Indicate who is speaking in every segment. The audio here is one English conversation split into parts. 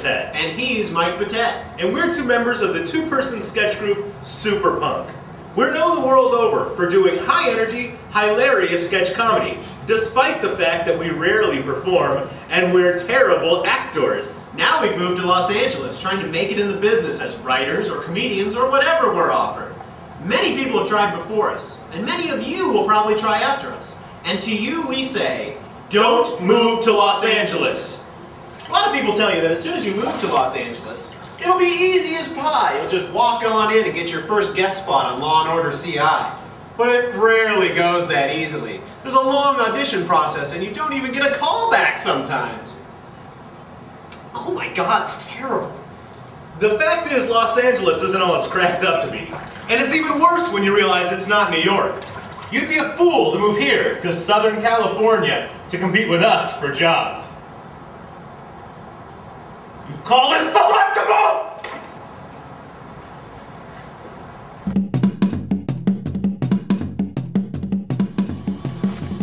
Speaker 1: and he's Mike Betette. And we're two members of the two-person sketch group Superpunk. We're known the world over for doing high-energy, hilarious sketch comedy, despite the fact that we rarely perform and we're terrible actors.
Speaker 2: Now we've moved to Los Angeles, trying to make it in the business as writers or comedians or whatever we're offered. Many people have tried before us, and many of you will probably try after us. And to you we say,
Speaker 1: Don't move to Los Angeles.
Speaker 2: A lot of people tell you that as soon as you move to Los Angeles, it'll be easy as pie. You'll just walk on in and get your first guest spot on Law & Order CI. But it rarely goes that easily. There's a long audition process and you don't even get a call back sometimes. Oh my god, it's terrible.
Speaker 1: The fact is, Los Angeles isn't all it's cracked up to be. And it's even worse when you realize it's not New York. You'd be a fool to move here, to Southern California, to compete with us for jobs. You call this delectable?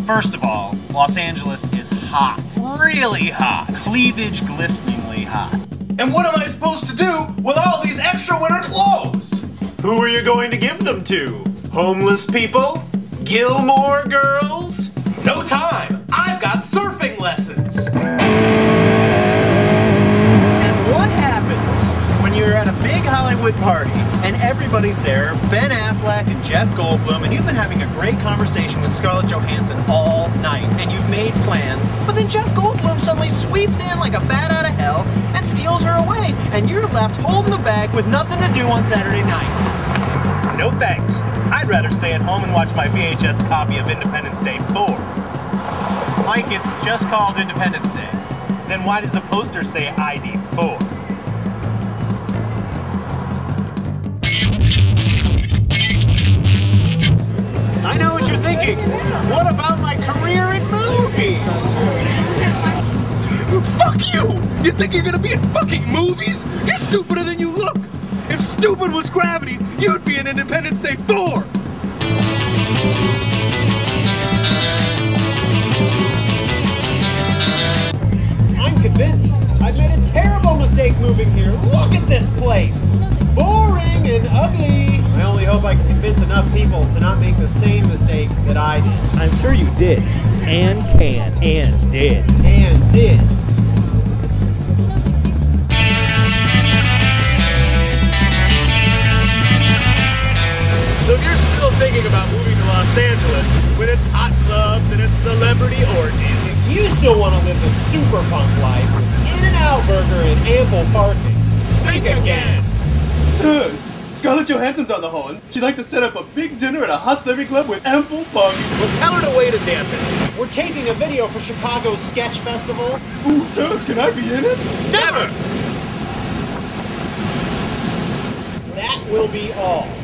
Speaker 2: First of all, Los Angeles is hot. Really hot. Cleavage glisteningly hot.
Speaker 1: And what am I supposed to do with all these extra winter clothes?
Speaker 2: Who are you going to give them to? Homeless people? Gilmore girls?
Speaker 1: No time!
Speaker 2: Everybody's there, Ben Affleck and Jeff Goldblum, and you've been having a great conversation with Scarlett Johansson all night, and you've made plans, but then Jeff Goldblum suddenly sweeps in like a bat out of hell and steals her away, and you're left holding the bag with nothing to do on Saturday night.
Speaker 1: No thanks. I'd rather stay at home and watch my VHS copy of Independence Day 4.
Speaker 2: Mike, it's just called Independence Day.
Speaker 1: Then why does the poster say ID 4?
Speaker 3: You! You think you're gonna be in fucking movies? You're stupider than you look! If stupid was gravity, you'd be in Independence Day 4!
Speaker 2: I'm convinced. I've made a terrible mistake moving here. Look at this place. Boring and ugly. I only hope I can convince enough people to not make the same mistake that I did.
Speaker 4: I'm sure you did, and can, and did.
Speaker 2: And did.
Speaker 1: Thinking about moving to Los Angeles with its hot clubs and its celebrity orgies.
Speaker 2: If you still want to live the Superpunk life, In-N-Out Burger and ample parking, think again.
Speaker 3: Sir, Scarlett Johansson's on the horn. She'd like to set up a big dinner at a hot celebrity club with ample parking.
Speaker 1: Well, tell her to wait a damn minute.
Speaker 2: We're taping a video for Chicago's Sketch Festival.
Speaker 3: Ooh, sirs, can I be in it?
Speaker 1: Never!
Speaker 2: That will be all.